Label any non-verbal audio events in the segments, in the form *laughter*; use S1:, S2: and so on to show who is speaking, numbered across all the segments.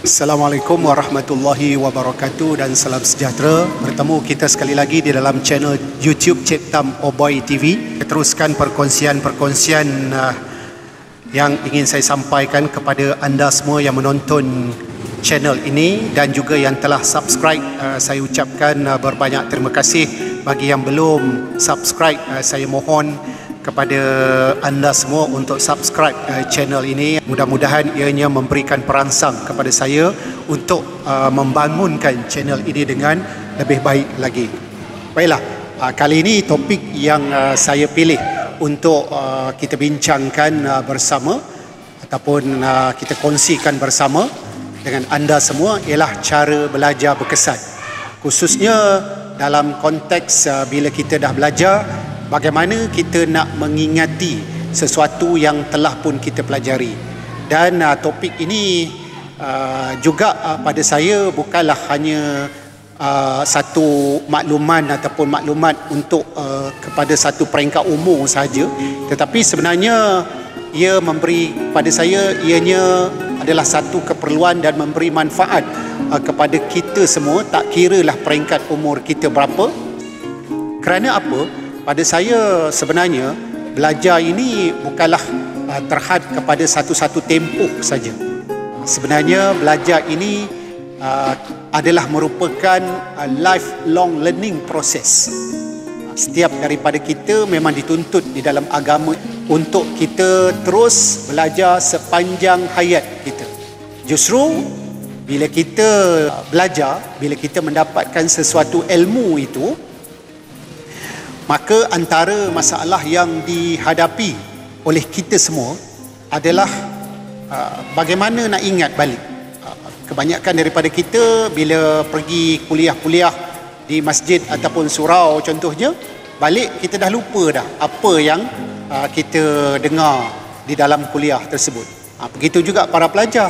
S1: Assalamualaikum warahmatullahi wabarakatuh dan salam sejahtera. Bertemu kita sekali lagi di dalam channel YouTube Cik Tam Oboy TV. Teruskan perkongsian-perkongsian uh, yang ingin saya sampaikan kepada anda semua yang menonton channel ini dan juga yang telah subscribe. Uh, saya ucapkan uh, berbanyak terima kasih bagi yang belum subscribe. Uh, saya mohon kepada anda semua untuk subscribe uh, channel ini. Mudah-mudahan ianya memberikan perangsang kepada saya untuk uh, membangunkan channel ini dengan lebih baik lagi. Baiklah, uh, kali ini topik yang uh, saya pilih untuk uh, kita bincangkan uh, bersama ataupun uh, kita kongsikan bersama dengan anda semua ialah cara belajar berkesan. Khususnya dalam konteks uh, bila kita dah belajar bagaimana kita nak mengingati sesuatu yang telah pun kita pelajari? Dan uh, topik ini uh, juga uh, pada saya bukanlah hanya uh, satu makluman ataupun maklumat untuk uh, kepada satu peringkat umur sahaja tetapi sebenarnya ia memberi pada saya ianya adalah satu keperluan dan memberi manfaat uh, kepada kita semua. Tak kiralah peringkat umur kita berapa. Kerana apa pada saya sebenarnya belajar ini bukanlah uh, terhad kepada satu-satu tempoh saja. Sebenarnya belajar ini uh, adalah merupakan uh, lifelong learning process. Setiap daripada kita memang dituntut di dalam agama untuk kita terus belajar sepanjang hayat kita. Justru bila kita belajar, bila kita mendapatkan sesuatu ilmu itu, maka antara masalah yang dihadapi oleh kita semua adalah uh, bagaimana nak ingat balik. Uh, kebanyakan daripada kita bila pergi kuliah-kuliah di masjid ataupun surau contohnya balik kita dah lupa dah apa yang uh, kita dengar di dalam kuliah tersebut. Begitu juga para pelajar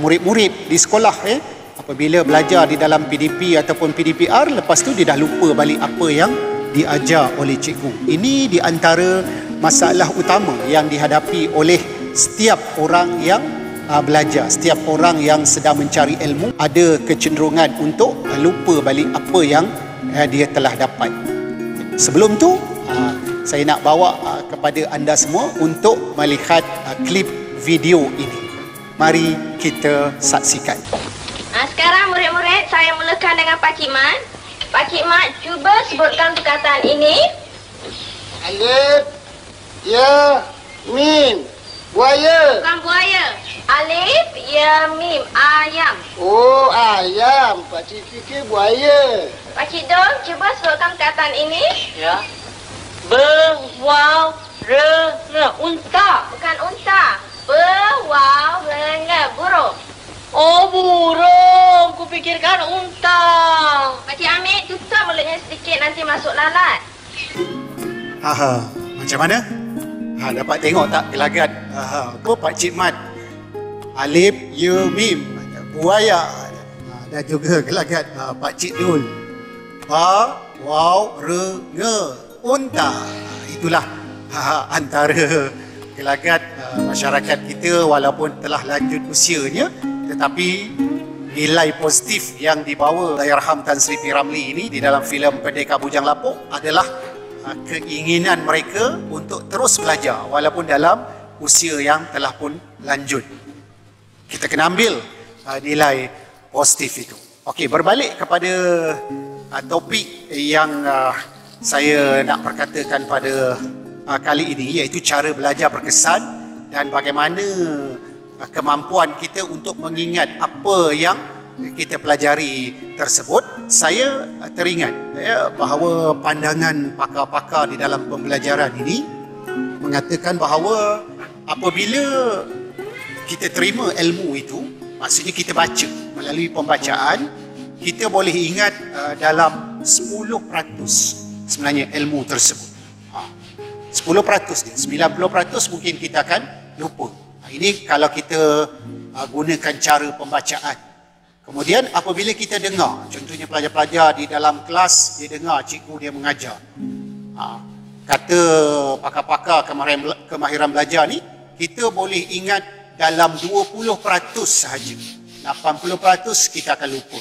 S1: murid-murid di sekolah eh. Apabila belajar di dalam PDP ataupun PDPR lepas tu dia dah lupa balik apa yang diajar oleh cikgu. Ini di antara masalah utama yang dihadapi oleh setiap orang yang uh, belajar, setiap orang yang sedang mencari ilmu ada kecenderungan untuk uh, lupa balik apa yang uh, dia telah dapat. Sebelum tu uh, saya nak bawa uh, kepada anda semua untuk melihat uh, klip video ini. Mari kita saksikan.
S2: Sekarang murid-murid saya mulakan dengan Pak Man. Pak Cik Mat, cuba sebutkan perkataan ini.
S3: Alif, ya, mim, buaya.
S2: Bukan buaya. Alif, ya, mim, ayam.
S3: Oh, ayam. Pak Cik fikir buaya.
S2: Pak Cik Dong, cuba sebutkan perkataan ini.
S4: Ya. Be, wow, re, re, unta.
S2: Bukan unta. Be, wow, re, burung.
S4: Oh, burung. Kupikirkan unta.
S2: Pakcik Amir, tutup mulutnya sedikit nanti masuk lalat.
S1: Aha, macam mana? Ha, dapat tengok tak gelagat? Aha, apa Pak Cik Mat? Alif, Ya, Mim, Buaya. Ha, dan juga gelagat ha, Pak Cik Dul. Ba, Waw, Re, Nge, Unta. Ha, itulah ha, antara gelagat ha, masyarakat kita walaupun telah lanjut usianya tetapi nilai positif yang dibawa Dayarham Tan Sri P. Ramli ini di dalam filem Pendekar Bujang Lapuk adalah uh, keinginan mereka untuk terus belajar walaupun dalam usia yang telah pun lanjut. Kita kena ambil uh, nilai positif itu. Okey, berbalik kepada uh, topik yang saya nak perkatakan pada kali ini iaitu cara belajar berkesan dan bagaimana kemampuan kita untuk mengingat apa yang kita pelajari tersebut saya teringat ya, bahawa pandangan pakar-pakar di dalam pembelajaran ini mengatakan bahawa apabila kita terima ilmu itu maksudnya kita baca melalui pembacaan kita boleh ingat uh, dalam 10% sebenarnya ilmu tersebut ha. 10% dia 90% mungkin kita akan lupa ini kalau kita uh, gunakan cara pembacaan. Kemudian apabila kita dengar, contohnya pelajar-pelajar di dalam kelas, dia dengar cikgu dia mengajar. Ha, kata pakar-pakar kemahiran, kemahiran belajar ni, kita boleh ingat dalam 20% sahaja. 80% kita akan lupa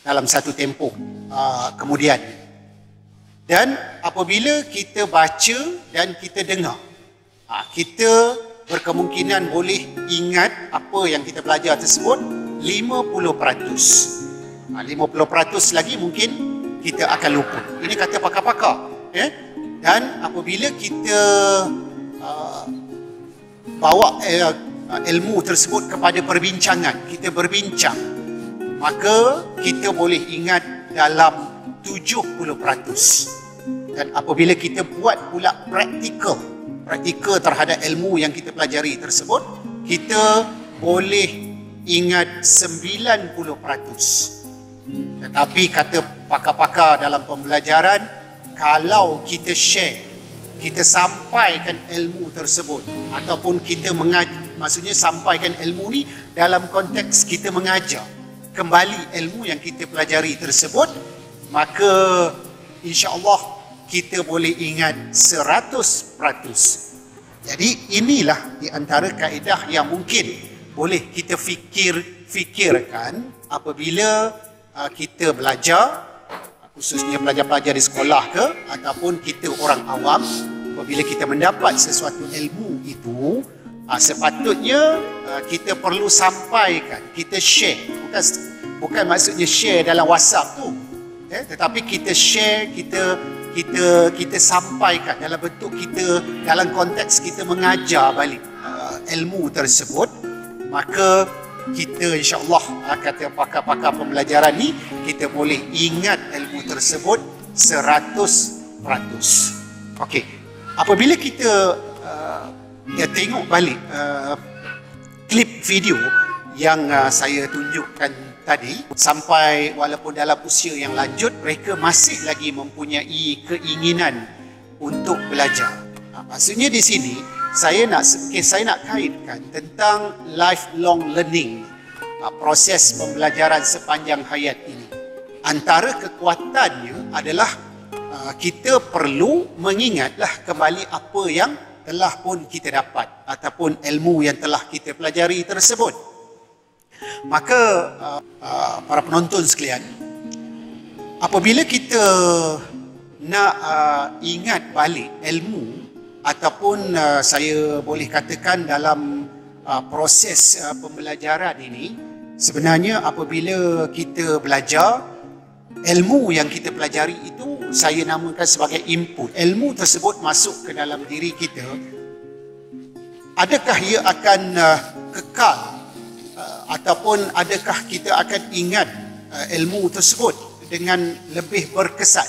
S1: dalam satu tempoh uh, kemudian. Dan apabila kita baca dan kita dengar, uh, kita berkemungkinan boleh ingat apa yang kita belajar tersebut 50%. Uh, 50% lagi mungkin kita akan lupa. Ini kata pakar-pakar. Eh? Dan apabila kita uh, bawa uh, ilmu tersebut kepada perbincangan, kita berbincang, maka kita boleh ingat dalam 70%. Dan apabila kita buat pula praktikal, praktikal terhadap ilmu yang kita pelajari tersebut, kita boleh ingat 90%. Tetapi kata pakar-pakar dalam pembelajaran, kalau kita share kita sampaikan ilmu tersebut ataupun kita mengajar maksudnya sampaikan ilmu ni dalam konteks kita mengajar kembali ilmu yang kita pelajari tersebut maka insya-Allah kita boleh ingat 100%. Jadi inilah di antara kaedah yang mungkin boleh kita fikir fikirkan apabila uh, kita belajar khususnya pelajar-pelajar di sekolah ke ataupun kita orang awam apabila kita mendapat sesuatu ilmu itu uh, sepatutnya uh, kita perlu sampaikan kita share bukan bukan maksudnya share dalam WhatsApp tu eh, tetapi kita share kita kita kita sampaikan dalam bentuk kita dalam konteks kita mengajar balik uh, ilmu tersebut maka kita insyaAllah ah, kata pakar-pakar pembelajaran ni kita boleh ingat ilmu tersebut 100%. Okey. Apabila kita uh, ya tengok balik uh, klip video yang uh, saya tunjukkan tadi sampai walaupun dalam usia yang lanjut mereka masih lagi mempunyai keinginan untuk belajar. Uh, maksudnya di sini saya nak okay, saya nak kaitkan tentang lifelong learning uh, proses pembelajaran sepanjang hayat ini antara kekuatannya adalah uh, kita perlu mengingatlah kembali apa yang telah pun kita dapat ataupun ilmu yang telah kita pelajari tersebut maka uh, para penonton sekalian apabila kita nak ingat balik ilmu ataupun uh, saya boleh katakan dalam uh, proses uh, pembelajaran ini sebenarnya apabila kita belajar ilmu yang kita pelajari itu saya namakan sebagai input. Ilmu tersebut masuk ke dalam diri kita adakah ia akan uh, kekal uh, ataupun adakah kita akan ingat uh, ilmu tersebut dengan lebih berkesan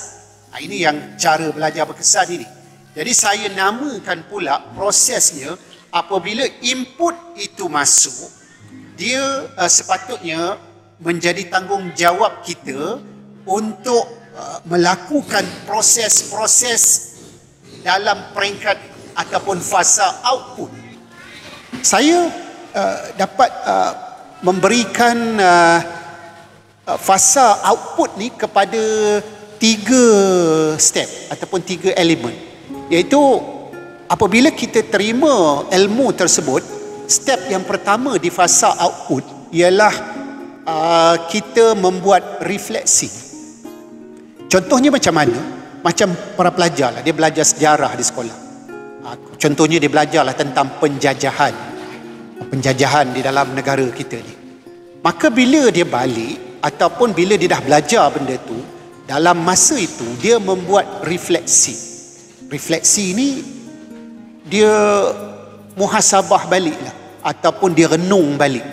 S1: nah, ini yang cara belajar berkesan ini jadi saya namakan pula prosesnya apabila input itu masuk, dia uh, sepatutnya menjadi tanggungjawab kita untuk uh, melakukan proses-proses dalam peringkat ataupun fasa output. Saya uh, dapat uh, memberikan uh, uh, fasa output ni kepada tiga step ataupun tiga elemen iaitu apabila kita terima ilmu tersebut step yang pertama di fasa output ialah uh, kita membuat refleksi. Contohnya macam mana? Macam para pelajar lah dia belajar sejarah di sekolah. Uh, contohnya dia belajar lah tentang penjajahan penjajahan di dalam negara kita ni. Maka bila dia balik ataupun bila dia dah belajar benda tu dalam masa itu dia membuat refleksi. Refleksi ini dia muhasabah balik lah ataupun dia renung balik.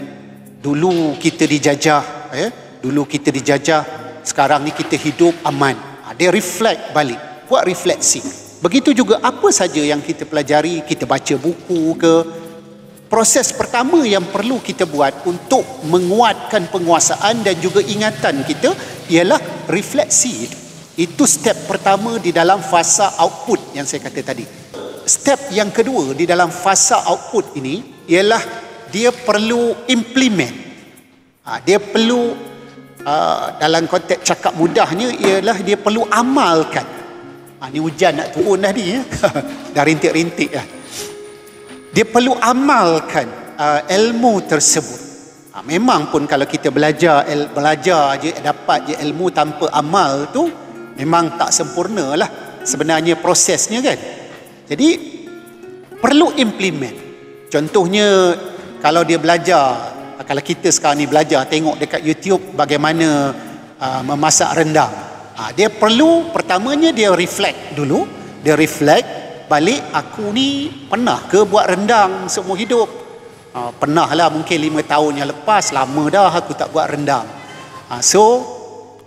S1: Dulu kita dijajah eh? dulu kita dijajah sekarang ni kita hidup aman. Ha, dia reflect balik buat refleksi. Begitu juga apa saja yang kita pelajari kita baca buku ke proses pertama yang perlu kita buat untuk menguatkan penguasaan dan juga ingatan kita ialah refleksi itu itu step pertama di dalam fasa output yang saya kata tadi. Step yang kedua di dalam fasa output ini ialah dia perlu implement. Ha, dia perlu uh, dalam konteks cakap mudahnya ialah dia perlu amalkan. Ha, ni hujan nak turun dah ni ya. *laughs* dah rintik-rintik lah. Dia perlu amalkan uh, ilmu tersebut. Ha, memang pun kalau kita belajar el, belajar je dapat je ilmu tanpa amal tu memang tak sempurna lah sebenarnya prosesnya kan. Jadi perlu implement. Contohnya kalau dia belajar kalau kita sekarang ni belajar tengok dekat YouTube bagaimana uh, memasak rendang. Ha, dia perlu pertamanya dia reflect dulu, dia reflect balik aku ni pernah ke buat rendang seumur hidup Uh, pernah lah mungkin lima tahun yang lepas lama dah aku tak buat rendang. Uh, so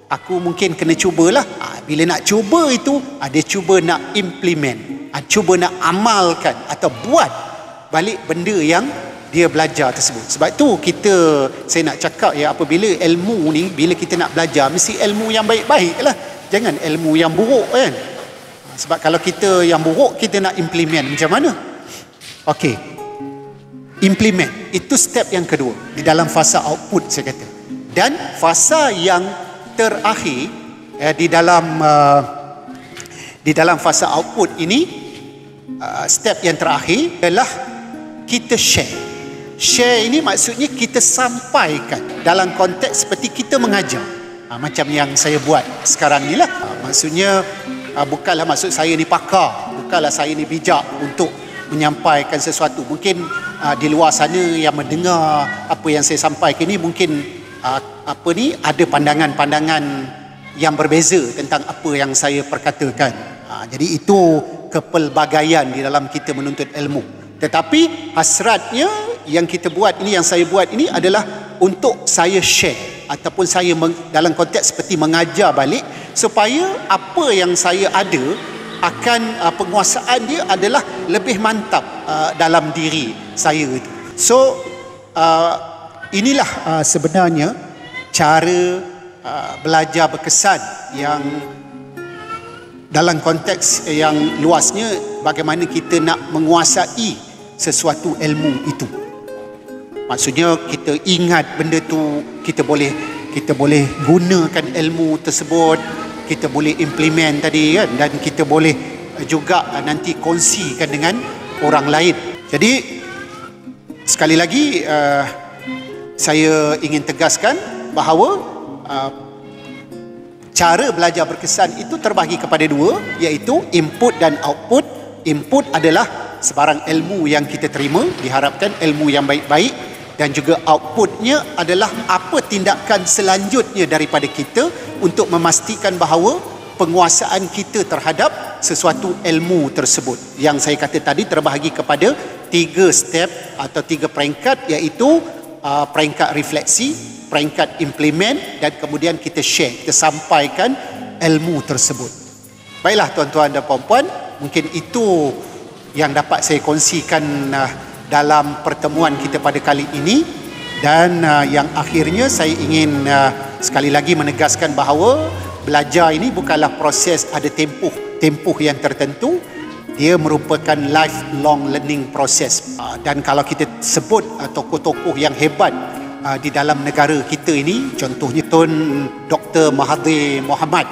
S1: aku mungkin kena cubalah. Uh, bila nak cuba itu uh, dia cuba nak implement, uh, cuba nak amalkan atau buat balik benda yang dia belajar tersebut. Sebab tu kita saya nak cakap ya apabila ilmu ni bila kita nak belajar mesti ilmu yang baik-baik lah. Jangan ilmu yang buruk kan. Sebab kalau kita yang buruk kita nak implement. Macam mana? Okey. Implement. Itu step yang kedua. Di dalam fasa output saya kata. Dan fasa yang terakhir eh, di dalam uh, di dalam fasa output ini uh, step yang terakhir adalah kita share. Share ini maksudnya kita sampaikan dalam konteks seperti kita mengajar. Uh, macam yang saya buat sekarang ni lah. Uh, maksudnya uh, bukanlah maksud saya ni pakar bukanlah saya ni bijak untuk menyampaikan sesuatu mungkin uh, di luar sana yang mendengar apa yang saya sampaikan ini mungkin uh, apa ni ada pandangan-pandangan yang berbeza tentang apa yang saya perkatakan. Uh, jadi itu kepelbagaian di dalam kita menuntut ilmu. Tetapi hasratnya yang kita buat ini yang saya buat ini adalah untuk saya share ataupun saya dalam konteks seperti mengajar balik supaya apa yang saya ada akan uh, penguasaan dia adalah lebih mantap uh, dalam diri saya itu. So uh, inilah uh, sebenarnya cara uh, belajar berkesan yang dalam konteks yang luasnya bagaimana kita nak menguasai sesuatu ilmu itu. Maksudnya kita ingat benda tu kita boleh kita boleh gunakan ilmu tersebut kita boleh implement tadi kan dan kita boleh juga nanti kongsikan dengan orang lain. Jadi sekali lagi uh, saya ingin tegaskan bahawa uh, cara belajar berkesan itu terbahagi kepada dua iaitu input dan output. Input adalah sebarang ilmu yang kita terima diharapkan ilmu yang baik-baik dan juga outputnya adalah apa tindakan selanjutnya daripada kita untuk memastikan bahawa penguasaan kita terhadap sesuatu ilmu tersebut yang saya kata tadi terbahagi kepada tiga step atau tiga peringkat iaitu uh, peringkat refleksi, peringkat implement dan kemudian kita share, kita sampaikan ilmu tersebut. Baiklah tuan-tuan dan puan-puan, mungkin itu yang dapat saya kongsikan uh, dalam pertemuan kita pada kali ini. Dan uh, yang akhirnya saya ingin uh, sekali lagi menegaskan bahawa belajar ini bukanlah proses ada tempoh tempoh yang tertentu. Dia merupakan lifelong learning process. Uh, dan kalau kita sebut uh, tokoh-tokoh yang hebat uh, di dalam negara kita ini contohnya Tun Dr. Mahathir Mohamad.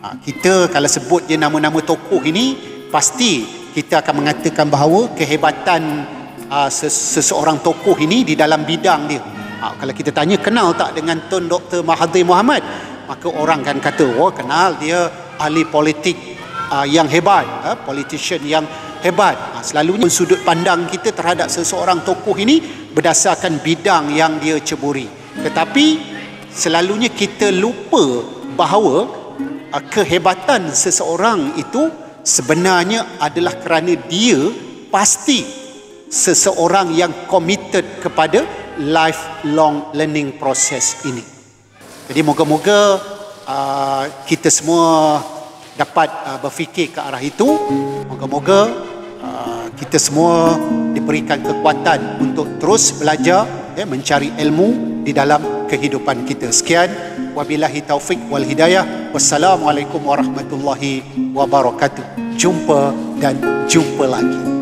S1: Kita kalau sebut je nama-nama tokoh ini pasti kita akan mengatakan bahawa kehebatan seseorang tokoh ini di dalam bidang dia. Kalau kita tanya kenal tak dengan Tun Dr. Mahathir Mohamad? Maka orang kan kata oh kenal dia ahli politik uh, yang hebat uh, politician yang hebat. Uh, selalunya sudut pandang kita terhadap seseorang tokoh ini berdasarkan bidang yang dia ceburi. Tetapi selalunya kita lupa bahawa uh, kehebatan seseorang itu sebenarnya adalah kerana dia pasti seseorang yang committed kepada lifelong learning process ini jadi moga-moga uh, kita semua dapat uh, berfikir ke arah itu. Moga-moga uh, kita semua diberikan kekuatan untuk terus belajar, eh, mencari ilmu di dalam kehidupan kita. Sekian. Wabillahi taufik wal hidayah. Wassalamualaikum warahmatullahi wabarakatuh. Jumpa dan jumpa lagi.